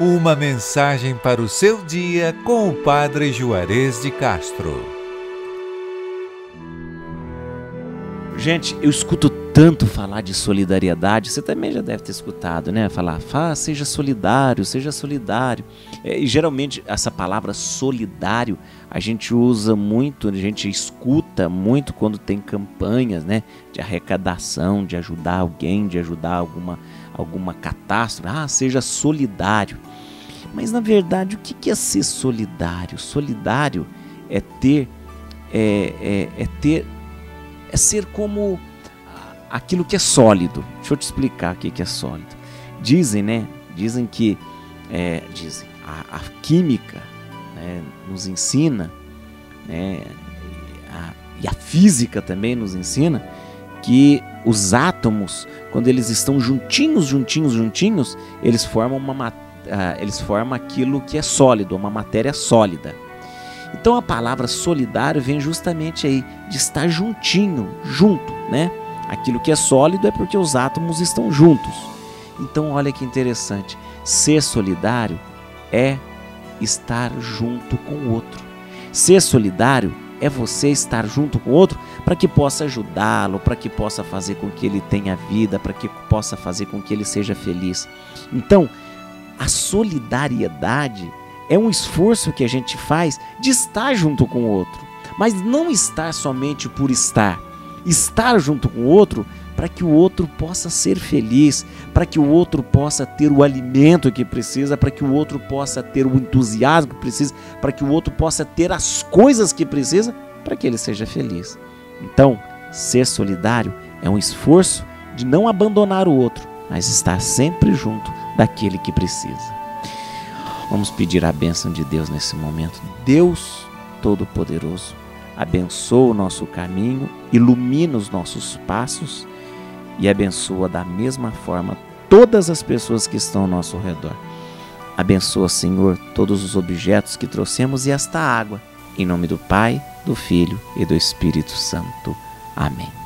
Uma mensagem para o seu dia com o Padre Juarez de Castro. Gente, eu escuto tanto falar de solidariedade, você também já deve ter escutado, né? Falar, ah, seja solidário, seja solidário. É, e geralmente essa palavra solidário a gente usa muito, a gente escuta muito quando tem campanhas, né? De arrecadação, de ajudar alguém, de ajudar alguma, alguma catástrofe. Ah, seja solidário. Mas na verdade, o que é ser solidário? Solidário é ter, é, é, é ter, é ser como aquilo que é sólido. Deixa eu te explicar o que é sólido. Dizem, né? Dizem que, é, dizem, a, a química né, nos ensina, né, a, e a física também nos ensina que os átomos, quando eles estão juntinhos, juntinhos, juntinhos, eles formam uma uh, eles formam aquilo que é sólido, uma matéria sólida. Então a palavra solidário vem justamente aí de estar juntinho, junto, né? Aquilo que é sólido é porque os átomos estão juntos. Então olha que interessante, ser solidário é estar junto com o outro. Ser solidário é você estar junto com o outro para que possa ajudá-lo, para que possa fazer com que ele tenha vida, para que possa fazer com que ele seja feliz. Então, a solidariedade é um esforço que a gente faz de estar junto com o outro, mas não estar somente por estar. Estar junto com o outro para que o outro possa ser feliz, para que o outro possa ter o alimento que precisa, para que o outro possa ter o entusiasmo que precisa, para que o outro possa ter as coisas que precisa, para que ele seja feliz. Então, ser solidário é um esforço de não abandonar o outro, mas estar sempre junto daquele que precisa. Vamos pedir a bênção de Deus nesse momento. Deus Todo-Poderoso, abençoa o nosso caminho, ilumina os nossos passos e abençoa da mesma forma todas as pessoas que estão ao nosso redor. Abençoa, Senhor, todos os objetos que trouxemos e esta água. Em nome do Pai, do Filho e do Espírito Santo. Amém.